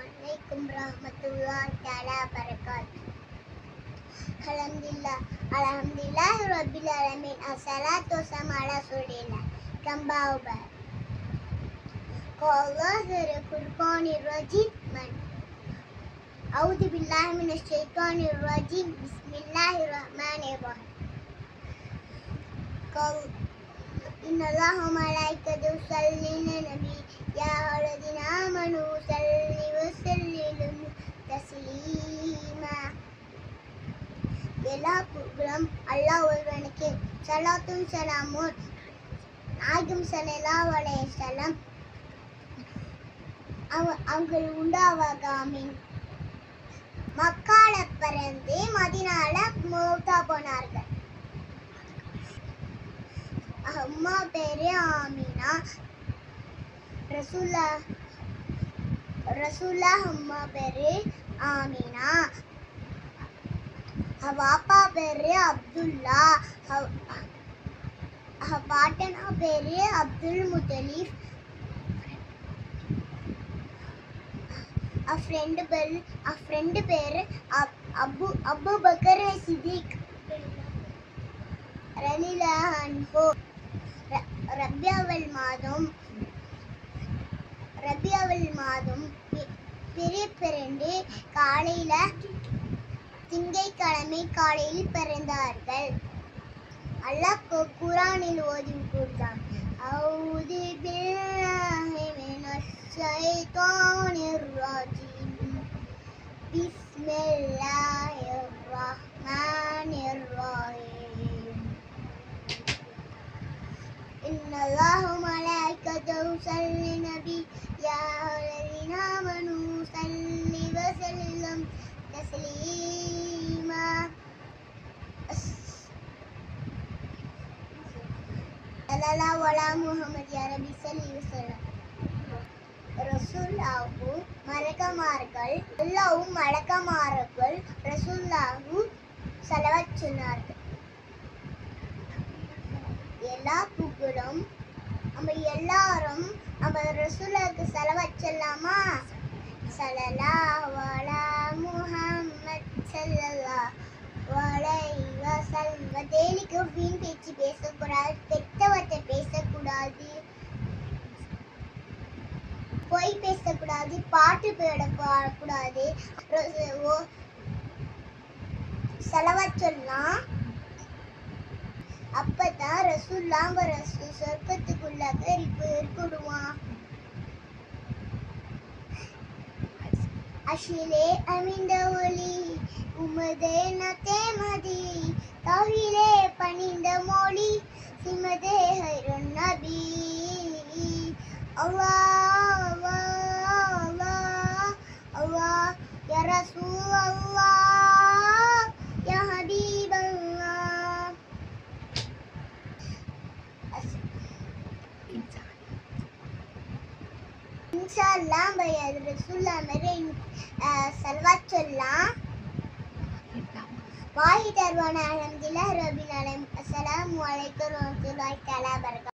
அலைக்கும் ரஹமத்துல்லா தாலா பரகாத் அலமதுல்லா அலமதுல்லா ரபில் அலமின் அசலா தோசம் அலா சொல்லின கம்பாவுபர் Allah zara Kur'an-ı Racim ben. Audu billahi mineşşeytanirracim. Bismillahirrahmanirrahim. Kal İnna Allahu melaikete yusalli எல்லா புகழும் அல்லாஹ் ஒருவனுக்கு. சலாத்தும் சலாமும். நாயகம் ஸல்லல்லாஹு அலைஹி அவ- அவங்கள் உண்டாவாக ஆமீன் மக்கால பிறந்து மதினால மௌத்தா போனார்கள். அம்மா பேரு ஆமினா. ரசூல்லா ரசூல்லா அம்மா பேரு ஆமினா. அவ அப்பா பேரு அப்துல்லா. அவ- பாட்டனா பேரு அப்துல் முத்தலீஃப் அவ ஃப்ரெண்டு பேரு அவ ஃப்ரெண்டு பேர் அப்- அபு அபு பக்கர் சித்திக். ரலிலா அன்ஹு ர- ரபியாவல் மாதம். ரபியாவல் மாதம் பி- பெரிய பிறந்து காலையில திங்கட்கிழமை காலையில் பிறந்தார்கள் அல்லாஹ் கு- குரானில் ஓதி கொடுத்தான் அவுது பில்லாஹி மினஷ் ஷைத்தானிர் ரஜீம் பிஸ்மில்லாஹிர் ரஹ்மானிர் ரஹீம் إن الله وملائكته يصلون على النبي يا أيها الذين آمنوا صلوا وسلم تسليما சலலா ஒலா முகமது அரபி சலி வசலம் ரசுல்லாஹு மலக்கமார்கள் அல்லாவும் மலக்கமார்கள் ரசுல்லாஹு செலவச் சொன்னார்கள் எல்லா புகழும் நம்ம எல்லாரும் நம்ம ரசூலுக்கு செலவச் சொல்லாமா சலலா வலா முஹம்மத் சல்லல்லா வலை வசல் தேனிக்கு வீண் பேச்சு பேசக்கூடாது பொய் பேசக்கூடாது பாட்டு பாட பாடக்கூடாது சொல்லலாம் அப்பதான் ரசூல்லாம் சொர்க்கத்துக்குள்ளாக இருக்குடுவான் அஷிலே அமிந்த ஒளி உமதே நத்தே மதி. தவிலே பணிந்த மொழி சிமதே ஹைரன் நபி. அல்லாஹ் அல்லாஹ் அல்லாஹ் அல்லாஹ் யா ரசூல் அல்லாஹ் யா ஹபீப் அல்லாஹ் இன்ஷால்லா நம்ம ரசூல்லா மாதிரி செல்வாத் சொல்லலாம். வாஹி தருவான அலமதுல்லா ரபில் அலம் அஸ்ஸலாமு அலைக்கும் வரஹ்மத்துல்லாஹி தஆலா பரகாத்துஹு.